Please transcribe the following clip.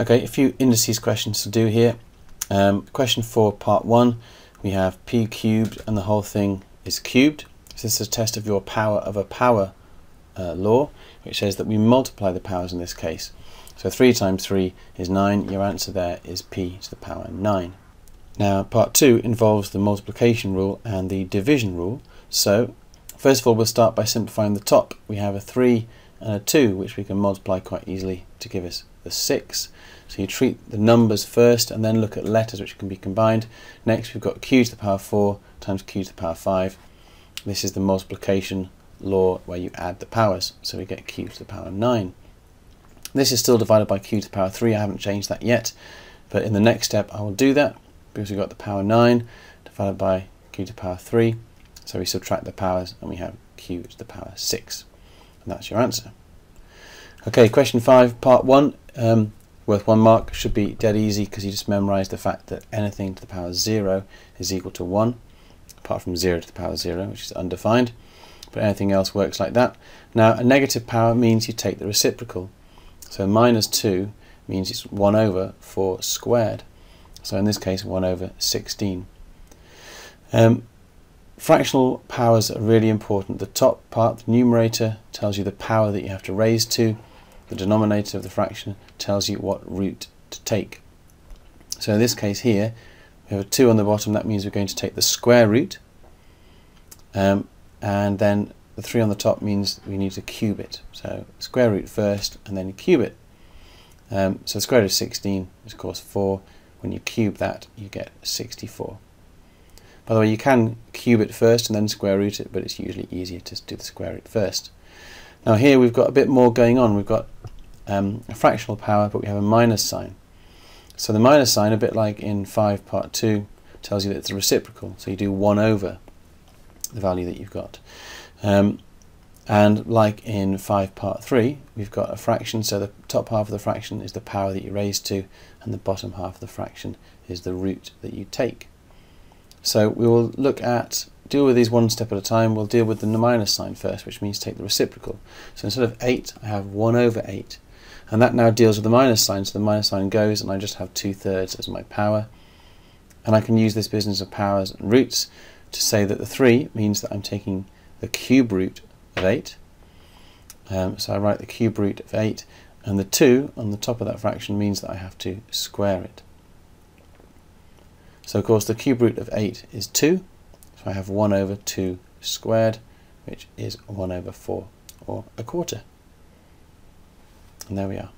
Okay, a few indices questions to do here. Um, question 4, part 1, we have p cubed and the whole thing is cubed. So this is a test of your power of a power uh, law, which says that we multiply the powers in this case. So 3 times 3 is 9, your answer there is p to the power 9. Now part 2 involves the multiplication rule and the division rule. So first of all we'll start by simplifying the top. We have a 3 and a 2 which we can multiply quite easily to give us the 6. So you treat the numbers first and then look at letters which can be combined. Next we've got q to the power 4 times q to the power 5. This is the multiplication law where you add the powers. So we get q to the power 9. This is still divided by q to the power 3. I haven't changed that yet. But in the next step I will do that because we've got the power 9 divided by q to the power 3. So we subtract the powers and we have q to the power 6. That's your answer. Okay, question 5, part 1. Um, worth one mark. Should be dead easy because you just memorize the fact that anything to the power 0 is equal to 1 apart from 0 to the power 0 which is undefined. But anything else works like that. Now a negative power means you take the reciprocal. So minus 2 means it's 1 over 4 squared. So in this case 1 over 16 um, fractional powers are really important the top part the numerator tells you the power that you have to raise to the denominator of the fraction tells you what root to take. So in this case here, we have a 2 on the bottom, that means we're going to take the square root, um, and then the 3 on the top means we need to cube it. So square root first, and then cube it. Um, so the square root of 16 is of course 4. When you cube that, you get 64. By the way, you can cube it first and then square root it, but it's usually easier to do the square root first. Now here we've got a bit more going on. We've got um, a fractional power, but we have a minus sign. So the minus sign, a bit like in 5 part 2, tells you that it's a reciprocal. So you do 1 over the value that you've got. Um, and like in 5 part 3, we've got a fraction, so the top half of the fraction is the power that you raise to, and the bottom half of the fraction is the root that you take. So we will look at deal with these one step at a time. We'll deal with the minus sign first, which means take the reciprocal. So instead of 8, I have 1 over 8. And that now deals with the minus sign, so the minus sign goes, and I just have 2 thirds as my power. And I can use this business of powers and roots to say that the 3 means that I'm taking the cube root of 8. Um, so I write the cube root of 8, and the 2 on the top of that fraction means that I have to square it. So of course the cube root of 8 is 2, so I have 1 over 2 squared, which is 1 over 4, or a quarter. And there we are.